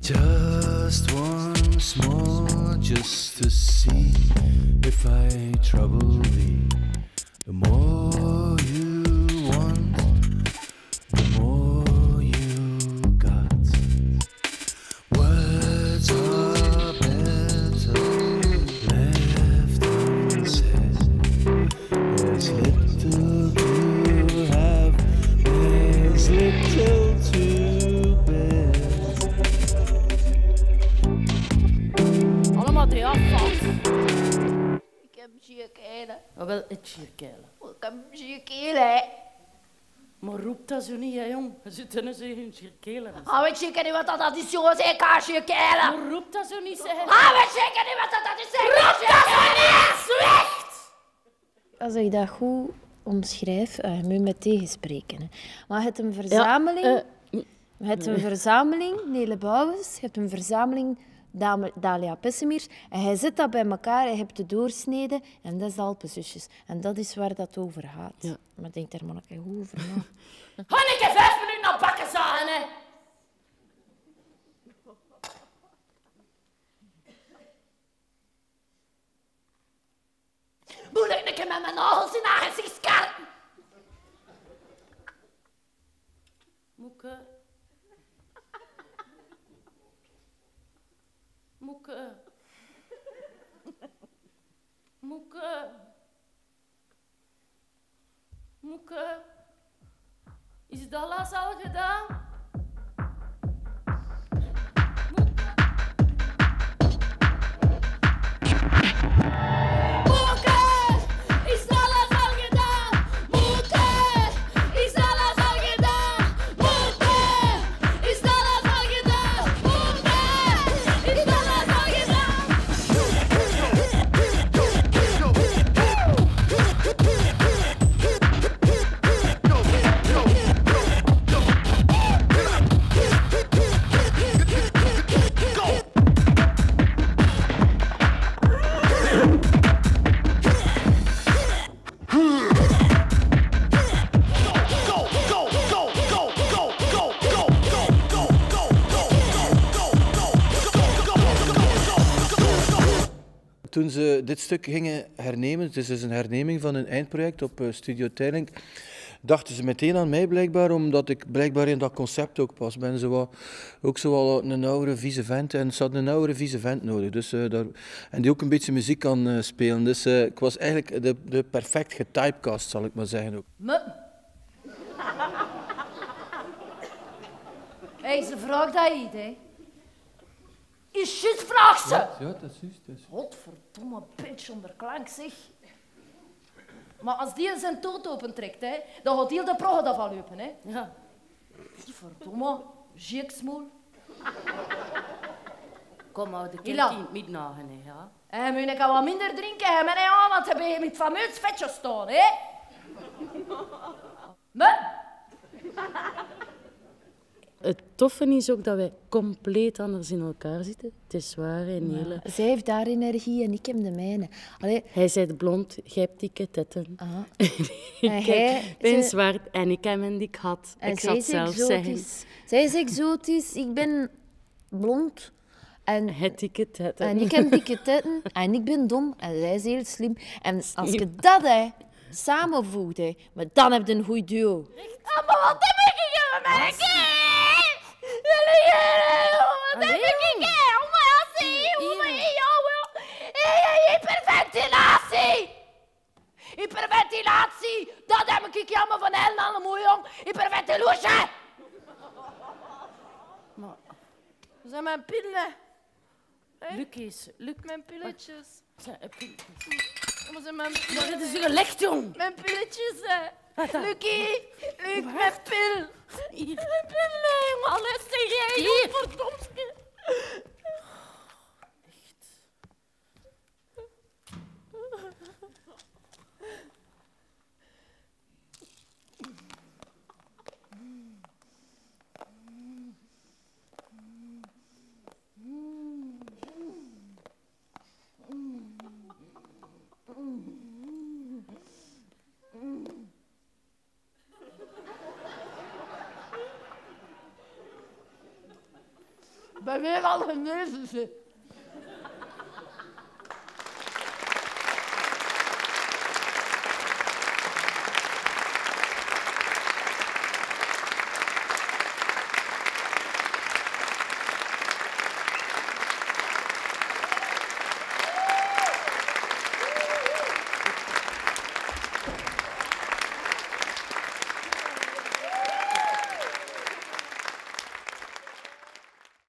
Just once more, just to see if I trouble thee. The more wel, het chierkeilen. Ik heb zierkelen. Maar roep dat zo niet, hè, jong. Je zit in een chierkeilen. Ah, weet je niet wat dat is, jongens? Ik ga zierkelen. Maar roep dat zo niet, zeg. Ah, weet je niet wat dat is? Ik ga zierkelen. Slecht! Als ik dat goed omschrijf, uh, je moet met tegenspreken. Hè. Maar je hebt een verzameling... eh, je hebt een verzameling, Nele Bouwens, je hebt een verzameling Dalia Pessemiers. En hij zet dat bij elkaar, hij hebt de doorsnede en dat is de Alpenzusjes. En dat is waar dat over gaat. Ja. Maar denk daar maar een keer goed over na. Hanneke, vijf minuten naar bakken zagen, hè. Moet ik een keer met mijn nagels in haar gezicht. Moeke. Moeke. Moeke. Is dat las al gedaan? Toen ze dit stuk gingen hernemen, het is dus een herneming van een eindproject op eh, Studio Teiling, dachten ze meteen aan mij blijkbaar, omdat ik blijkbaar in dat concept ook pas ben. Was ook zo wel een oudere vieze vent en ze hadden een oudere vieze vent nodig. Dus, eh, daar, en die ook een beetje muziek kan eh, spelen. Dus ik was eigenlijk de, de perfect getypecast, zal ik maar zeggen ook. Me. Ze vraagt dat iets, hè. Is juist, vraagt ze. Ja, dat is juist. Dat is... Godverdomme bitch onder klank, zeg. Maar als die zijn toot opentrekt, hè, dan gaat heel de progge daarvan lopen, hè. Ja. Verdomme, jeksmoel. Kom, hou de Hila. kind niet nagen, ja. En moet ik wat minder drinken, hè, meneer, ja, want dan ben je met fameus vetje staan, hè. Me. Het toffe is ook dat wij compleet anders in elkaar zitten. Het is waar, hè, Nele. Zij heeft daar energie en ik heb de mijne. Allee, Hij zei blond, jij hebt dikke tetten. ah. ik En ben ze- zwart en ik heb een dik had. En ik zij zal is zelf zeggen. exotisch. Zij is exotisch, ik ben blond. En, Het dikke tetten. en ik heb dikke tetten en ik ben dom en zij is heel slim. En als je dat hè, samenvoegt, hè, maar dan heb je een goed duo. Ah, maar wat heb ik gegeven, met een kind? Wat heb ik? Oh, maar zie, oh, maar jou, Hyperventilatie! Hyperventilatie! Dat heb ik jammer van helemaal mooi, jong. Hyperventilatie! Dat zijn mijn pillen. Lucas, Luc, Mijn pilletjes. zijn een Dat zijn mijn Maar pillen. dit is weer licht, jong. Mijn pilletjes, hè. Lucie, Luc, mijn pil. Mijn pillen, jongen. Alles zeg jij, verdomd. Ben weer al genezen. ze.